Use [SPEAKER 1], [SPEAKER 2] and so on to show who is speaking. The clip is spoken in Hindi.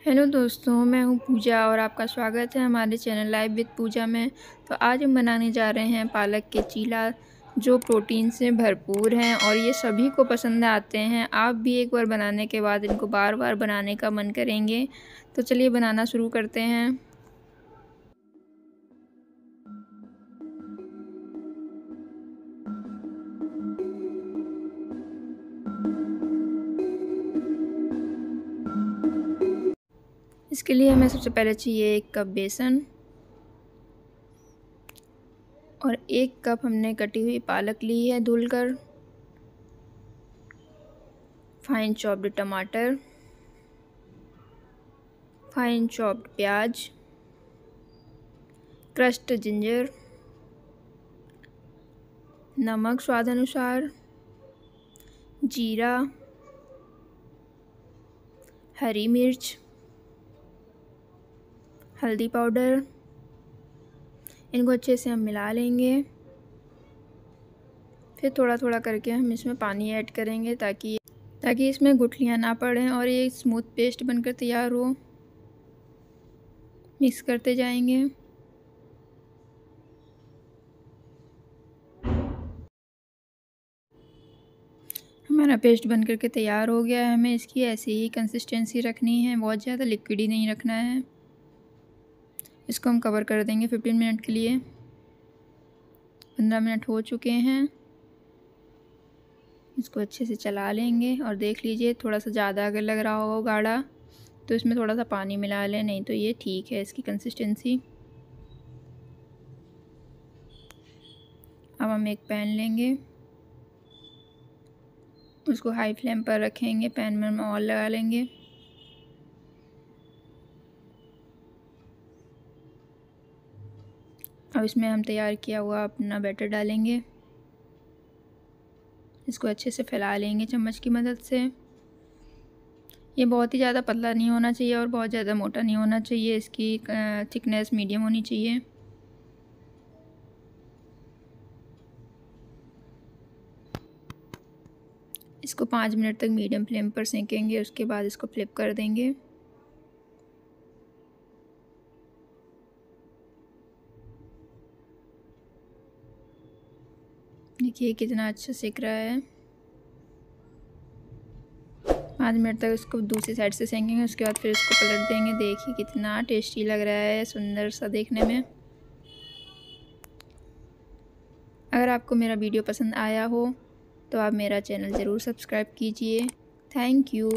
[SPEAKER 1] हेलो दोस्तों, मैं हूँ पूजा और आपका स्वागत है हमारे चैनल लाइव विद पूजा में। तो आज हम बनाने जा रहे हैं पालक के चीला, जो प्रोटीन से भरपूर हैं और ये सभी को पसंद आते हैं। आप भी एक बार बनाने के बाद इनको बार बार बनाने का मन करेंगे। तो चलिए बनाना शुरू करते हैं। इसके लिए हमें सबसे पहले चाहिए एक कप बेसन और एक कप हमने कटी हुई पालक ली है धुलकर। फाइन चॉप्ड टमाटर। फाइन चॉप्ड प्याज। क्रस्ट जिंजर नमक स्वाद अनुसार। जीरा। हरी मिर्च। हल्दी पाउडर। इनको अच्छे से हम मिला लेंगे। फिर थोड़ा थोड़ा करके हम इसमें पानी ऐड करेंगे ताकि ताकि इसमें गुठलियाँ ना पड़ें और ये स्मूथ पेस्ट बनकर तैयार हो। मिक्स करते जाएँगे। हमारा पेस्ट बन करके तैयार हो गया है। हमें इसकी ऐसी ही कंसिस्टेंसी रखनी है। बहुत ज़्यादा लिक्विड ही नहीं रखना है। इसको हम कवर कर देंगे फिफ्टीन मिनट के लिए। पंद्रह मिनट हो चुके हैं। इसको अच्छे से चला लेंगे और देख लीजिए, थोड़ा सा ज़्यादा अगर लग रहा हो गाढ़ा तो इसमें थोड़ा सा पानी मिला लें, नहीं तो ये ठीक है इसकी कंसिस्टेंसी अब हम एक पैन लेंगे। उसको हाई फ्लेम पर रखेंगे पैन में हम ऑयल लगा लेंगे। अब इसमें हम तैयार किया हुआ अपना बैटर डालेंगे। इसको अच्छे से फैला लेंगे चम्मच की मदद से। ये बहुत ही ज़्यादा पतला नहीं होना चाहिए और बहुत ज़्यादा मोटा नहीं होना चाहिए। इसकी थिकनेस मीडियम होनी चाहिए। इसको पाँच मिनट तक मीडियम फ्लेम पर सेकेंगे, उसके बाद इसको फ्लिप कर देंगे। देखिए कितना अच्छा सेक रहा है। पाँच मिनट तक उसको दूसरी साइड से सेंकेंगे, उसके बाद फिर उसको पलट देंगे। देखिए कितना टेस्टी लग रहा है सुंदर सा देखने में। अगर आपको मेरा वीडियो पसंद आया हो तो आप मेरा चैनल ज़रूर सब्सक्राइब कीजिए। Thank you.